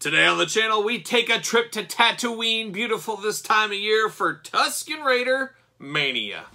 Today on the channel, we take a trip to Tatooine, beautiful this time of year for Tusken Raider Mania.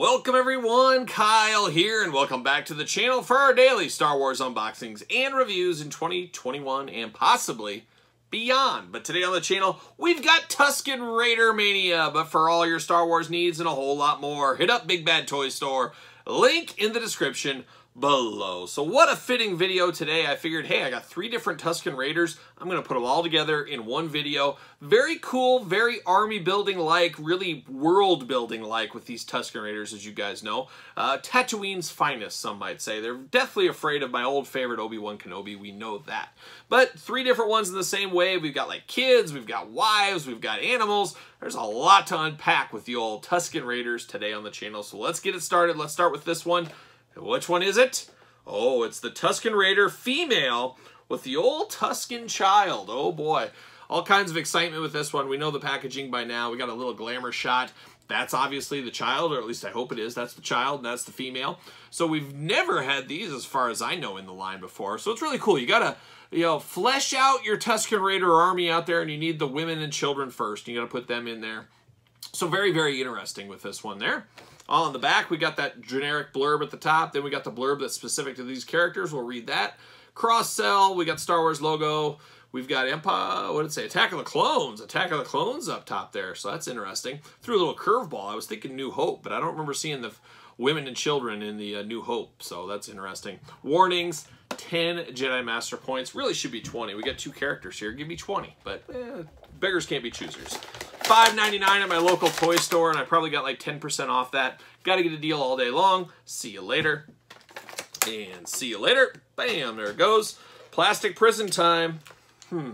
Welcome everyone, Kyle here, and welcome back to the channel for our daily Star Wars unboxings and reviews in 2021 and possibly beyond. But today on the channel, we've got Tusken Raider Mania, but for all your Star Wars needs and a whole lot more, hit up Big Bad Toy Store, link in the description below. So what a fitting video today. I figured, hey, I got three different Tusken Raiders. I'm going to put them all together in one video. Very cool, very army building like, really world building like with these Tusken Raiders, as you guys know. Uh, Tatooine's finest, some might say. They're deathly afraid of my old favorite Obi-Wan Kenobi. We know that. But three different ones in the same way. We've got like kids, we've got wives, we've got animals. There's a lot to unpack with the old Tusken Raiders today on the channel. So let's get it started. Let's start with this one. Which one is it? Oh, it's the Tusken Raider female with the old Tusken child. Oh boy. All kinds of excitement with this one. We know the packaging by now. We got a little glamour shot. That's obviously the child, or at least I hope it is. That's the child, and that's the female. So we've never had these, as far as I know, in the line before. So it's really cool. You gotta, you know, flesh out your Tusken Raider army out there, and you need the women and children first. You gotta put them in there. So very, very interesting with this one there. On the back, we got that generic blurb at the top. Then we got the blurb that's specific to these characters. We'll read that. Cross sell. We got Star Wars logo. We've got Empire, what did it say? Attack of the Clones. Attack of the Clones up top there. So that's interesting. Threw a little curveball. I was thinking New Hope, but I don't remember seeing the women and children in the uh, New Hope. So that's interesting. Warnings, 10 Jedi Master points. Really should be 20. We got two characters here. Give me 20. But eh, beggars can't be choosers. $5.99 at my local toy store, and I probably got like 10% off that. Got to get a deal all day long. See you later. And see you later. Bam, there it goes. Plastic prison time. Hmm.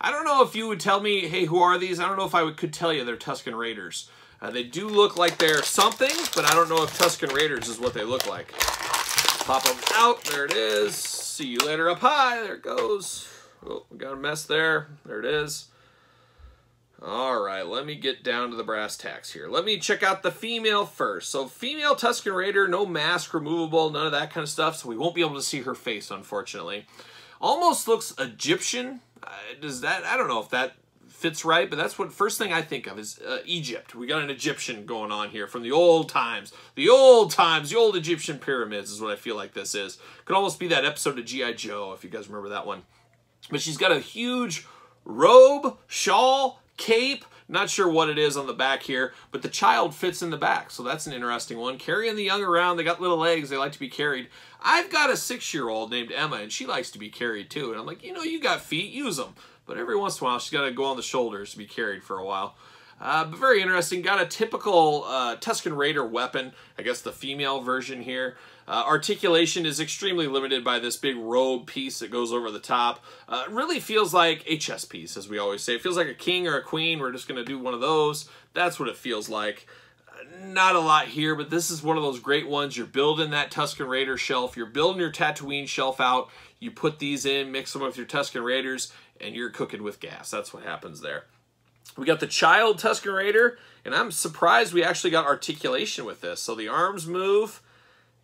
I don't know if you would tell me, hey, who are these? I don't know if I would, could tell you they're Tusken Raiders. Uh, they do look like they're something, but I don't know if Tusken Raiders is what they look like. Pop them out. There it is. See you later up high. There it goes. Oh, got a mess there. There it is. All right, let me get down to the brass tacks here. Let me check out the female first. So female Tusken Raider, no mask removable, none of that kind of stuff, so we won't be able to see her face, unfortunately. Almost looks Egyptian. Uh, does that, I don't know if that fits right, but that's what first thing I think of is uh, Egypt. We got an Egyptian going on here from the old times. The old times, the old Egyptian pyramids is what I feel like this is. Could almost be that episode of G.I. Joe, if you guys remember that one. But she's got a huge robe, shawl, cape. Not sure what it is on the back here, but the child fits in the back, so that's an interesting one. Carrying the young around, they got little legs, they like to be carried. I've got a six-year-old named Emma, and she likes to be carried too, and I'm like, you know, you got feet, use them. But every once in a while, she's got to go on the shoulders to be carried for a while. Uh, but very interesting. Got a typical uh, Tusken Raider weapon. I guess the female version here. Uh, articulation is extremely limited by this big robe piece that goes over the top. Uh, really feels like a chess piece, as we always say. It feels like a king or a queen. We're just going to do one of those. That's what it feels like. Uh, not a lot here, but this is one of those great ones. You're building that Tusken Raider shelf. You're building your Tatooine shelf out. You put these in, mix them with your Tusken Raiders, and you're cooking with gas. That's what happens there. We got the child Tusken Raider, and I'm surprised we actually got articulation with this. So the arms move,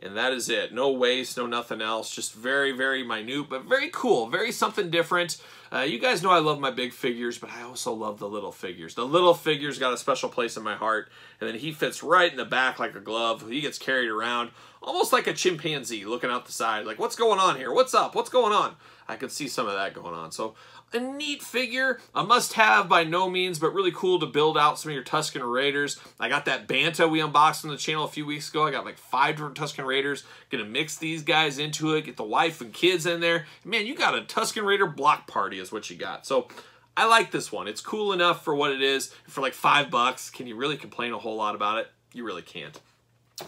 and that is it. No waist, no nothing else. Just very, very minute, but very cool. Very something different. Uh, you guys know I love my big figures, but I also love the little figures. The little figures got a special place in my heart, and then he fits right in the back like a glove. He gets carried around almost like a chimpanzee looking out the side. Like, what's going on here? What's up? What's going on? I could see some of that going on. So a neat figure, a must-have by no means, but really cool to build out some of your Tusken Raiders. I got that Bantha we unboxed on the channel a few weeks ago. I got like five different Tusken Raiders. Gonna mix these guys into it, get the wife and kids in there. Man, you got a Tusken Raider block party is what you got. So I like this one. It's cool enough for what it is. For like five bucks, can you really complain a whole lot about it? You really can't.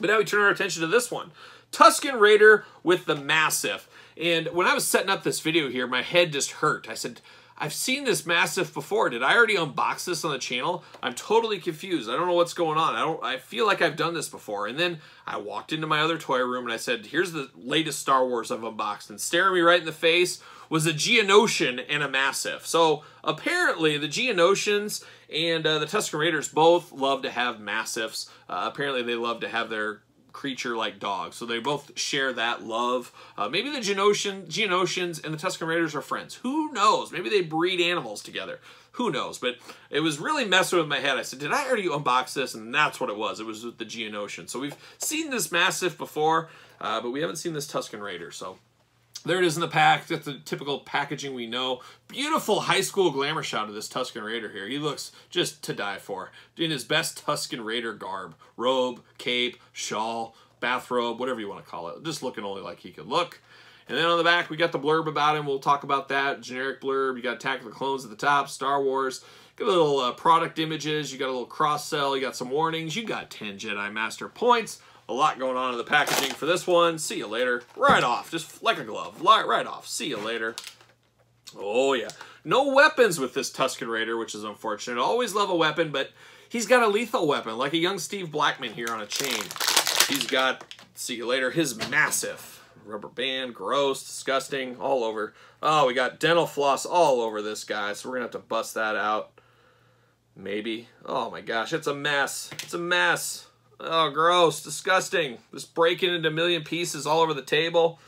But now we turn our attention to this one. Tusken Raider with the Mastiff. And when I was setting up this video here, my head just hurt. I said, I've seen this Mastiff before. Did I already unbox this on the channel? I'm totally confused. I don't know what's going on. I don't. I feel like I've done this before. And then I walked into my other toy room and I said, here's the latest Star Wars I've unboxed. And staring me right in the face was a Geonosian and a Mastiff. So apparently the Geonosians and uh, the Tusken Raiders both love to have Mastiffs. Uh, apparently they love to have their creature like dogs. So they both share that love. Uh, maybe the Geonosian, Geonosians and the Tusken Raiders are friends. Who knows? Maybe they breed animals together. Who knows? But it was really messing with my head. I said, did I already unbox this? And that's what it was. It was with the Geonosian. So we've seen this Mastiff before, uh, but we haven't seen this Tusken Raider. So there it is in the pack. That's the typical packaging we know. Beautiful high school glamour shot of this Tusken Raider here. He looks just to die for. in his best Tusken Raider garb. Robe, cape, shawl, bathrobe, whatever you want to call it. Just looking only like he could look. And then on the back, we got the blurb about him. We'll talk about that. Generic blurb. You got Attack of the Clones at the top, Star Wars. Got a little uh, product images. You got a little cross sell. You got some warnings. You got 10 Jedi Master points. A lot going on in the packaging for this one. See you later. Right off. Just like a glove. Right off. See you later. Oh, yeah. No weapons with this Tusken Raider, which is unfortunate. Always love a weapon, but he's got a lethal weapon, like a young Steve Blackman here on a chain. He's got, see you later, his massive rubber band, gross, disgusting, all over. Oh, we got dental floss all over this guy, so we're going to have to bust that out. Maybe. Oh my gosh, it's a mess. It's a mess. Oh, gross, disgusting. Just breaking into a million pieces all over the table.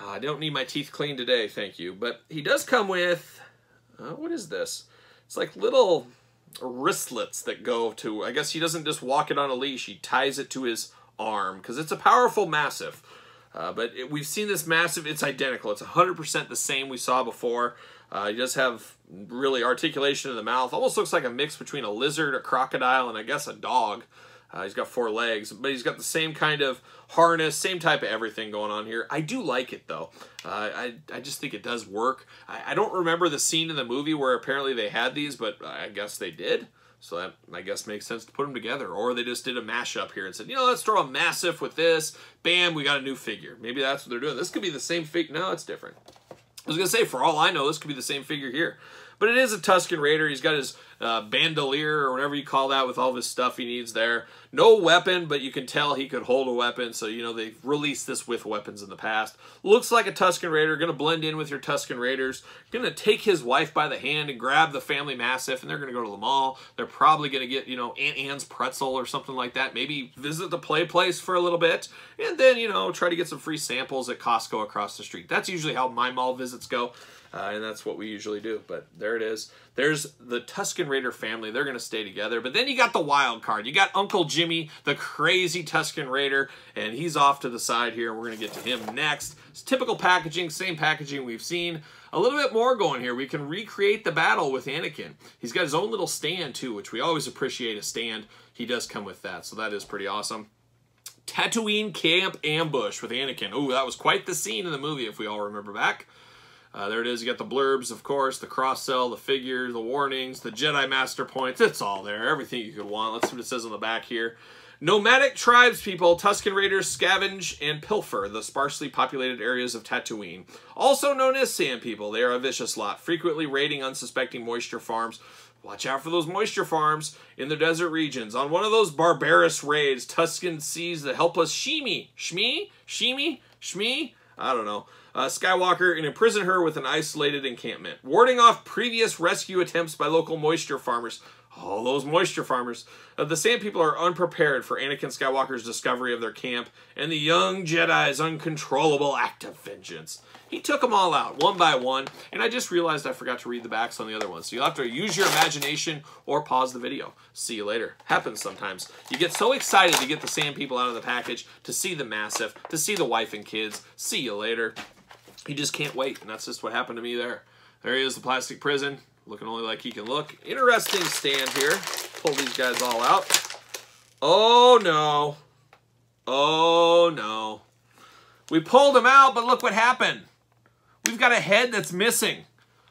Oh, I don't need my teeth cleaned today, thank you. But he does come with, uh, what is this? It's like little wristlets that go to, I guess he doesn't just walk it on a leash, he ties it to his arm because it's a powerful Mastiff. Uh, but it, we've seen this Mastiff, it's identical. It's 100% the same we saw before. Uh, he does have really articulation in the mouth. Almost looks like a mix between a lizard, a crocodile, and I guess a dog. Uh, he's got four legs, but he's got the same kind of harness, same type of everything going on here. I do like it though. Uh, I, I just think it does work. I, I don't remember the scene in the movie where apparently they had these, but I guess they did. So that, I guess, makes sense to put them together. Or they just did a mashup here and said, you know, let's throw a Mastiff with this. Bam, we got a new figure. Maybe that's what they're doing. This could be the same figure. No, it's different. I was going to say, for all I know, this could be the same figure here. But it is a Tusken Raider. He's got his uh, bandolier or whatever you call that with all of his stuff he needs there. No weapon, but you can tell he could hold a weapon. So, you know, they've released this with weapons in the past. Looks like a Tusken Raider. Going to blend in with your Tusken Raiders. Going to take his wife by the hand and grab the family Mastiff, and they're going to go to the mall. They're probably going to get, you know, Aunt Anne's pretzel or something like that. Maybe visit the play place for a little bit. And then, you know, try to get some free samples at Costco across the street. That's usually how my mall visits go. Uh, and that's what we usually do. But there it is. There's the Tusken Raider family. They're going to stay together. But then you got the wild card. You got Uncle Jimmy, the crazy Tusken Raider, and he's off to the side here. We're going to get to him next. It's typical packaging, same packaging we've seen. A little bit more going here. We can recreate the battle with Anakin. He's got his own little stand, too, which we always appreciate a stand. He does come with that, so that is pretty awesome. Tatooine Camp Ambush with Anakin. Oh, that was quite the scene in the movie, if we all remember back. Uh, there it is. You got the blurbs, of course, the cross sell, the figure, the warnings, the Jedi Master points. It's all there. Everything you could want. Let's see what it says on the back here. Nomadic tribes people, Tusken Raiders scavenge and pilfer the sparsely populated areas of Tatooine. Also known as Sand People, they are a vicious lot, frequently raiding unsuspecting moisture farms. Watch out for those moisture farms in the desert regions. On one of those barbarous raids, Tusken sees the helpless Shimi. Shmi? Shimi? Shmi? I don't know uh, Skywalker and imprison her with an isolated encampment, warding off previous rescue attempts by local moisture farmers. All those moisture farmers. Uh, the Sand People are unprepared for Anakin Skywalker's discovery of their camp and the young Jedi's uncontrollable act of vengeance. He took them all out, one by one, and I just realized I forgot to read the backs on the other ones. So you'll have to use your imagination or pause the video. See you later. Happens sometimes. You get so excited to get the Sand People out of the package, to see the Mastiff, to see the wife and kids. See you later. He just can't wait, and that's just what happened to me there. There he is, the plastic prison, looking only like he can look. Interesting stand here. Pull these guys all out. Oh, no. Oh, no. We pulled him out, but look what happened. We've got a head that's missing.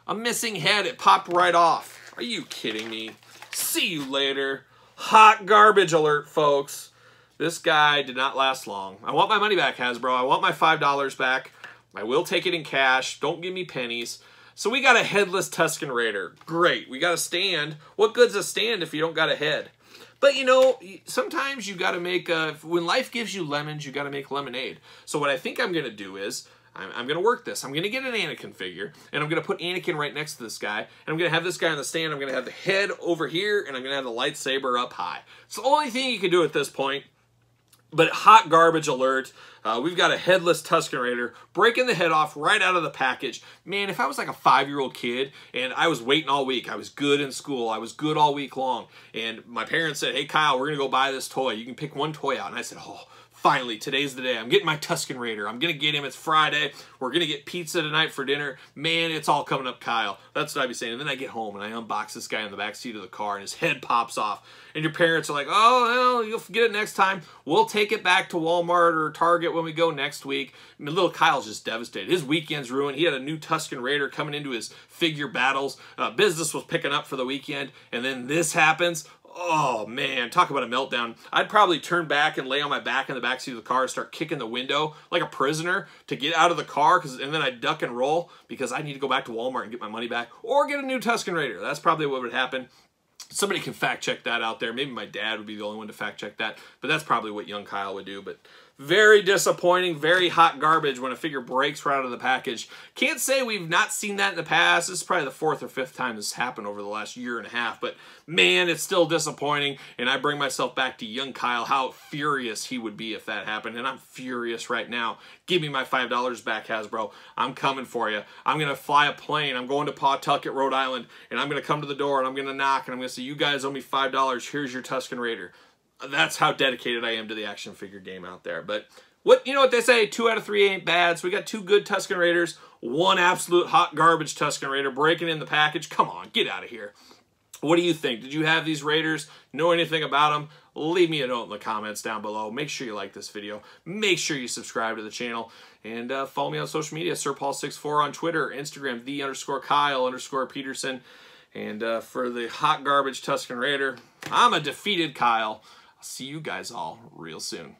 A missing head. It popped right off. Are you kidding me? See you later. Hot garbage alert, folks. This guy did not last long. I want my money back, Hasbro. I want my $5 back. I will take it in cash. Don't give me pennies. So we got a headless Tusken Raider. Great. We got a stand. What good's a stand if you don't got a head? But you know, sometimes you got to make a, when life gives you lemons, you got to make lemonade. So what I think I'm going to do is I'm, I'm going to work this. I'm going to get an Anakin figure, and I'm going to put Anakin right next to this guy, and I'm going to have this guy on the stand. I'm going to have the head over here, and I'm going to have the lightsaber up high. It's the only thing you can do at this point. But hot garbage alert. Uh, we've got a headless Tusken Raider breaking the head off right out of the package. Man, if I was like a five-year-old kid and I was waiting all week, I was good in school, I was good all week long, and my parents said, hey, Kyle, we're going to go buy this toy. You can pick one toy out. And I said, oh, finally, today's the day. I'm getting my Tusken Raider. I'm going to get him. It's Friday. We're going to get pizza tonight for dinner. Man, it's all coming up, Kyle. That's what I'd be saying. And then I get home and I unbox this guy in the back seat of the car and his head pops off. And your parents are like, oh, well, you'll get it next time. We'll take it back to Walmart or Target when we go next week. I mean, little Kyle's just devastated. His weekend's ruined. He had a new Tusken Raider coming into his figure battles. Uh, business was picking up for the weekend. And then this happens. Oh man, talk about a meltdown. I'd probably turn back and lay on my back in the backseat of the car and start kicking the window like a prisoner to get out of the car cause, and then I'd duck and roll because I need to go back to Walmart and get my money back or get a new Tusken Raider. That's probably what would happen. Somebody can fact check that out there. Maybe my dad would be the only one to fact check that, but that's probably what young Kyle would do. But very disappointing, very hot garbage when a figure breaks right out of the package. Can't say we've not seen that in the past. This is probably the fourth or fifth time this happened over the last year and a half, but man, it's still disappointing. And I bring myself back to young Kyle, how furious he would be if that happened. And I'm furious right now. Give me my $5 back, Hasbro. I'm coming for you. I'm going to fly a plane. I'm going to Pawtucket, Rhode Island, and I'm going to come to the door and I'm going to knock and I'm going to say, you guys owe me $5. Here's your Tusken Raider that's how dedicated I am to the action figure game out there. But what you know what they say, two out of three ain't bad. So we got two good Tusken Raiders, one absolute hot garbage Tusken Raider breaking in the package. Come on, get out of here. What do you think? Did you have these Raiders? Know anything about them? Leave me a note in the comments down below. Make sure you like this video. Make sure you subscribe to the channel. And uh, follow me on social media, SirPaul64 on Twitter, Instagram, the underscore Kyle underscore Peterson. And uh, for the hot garbage Tusken Raider, I'm a defeated Kyle. I'll see you guys all real soon.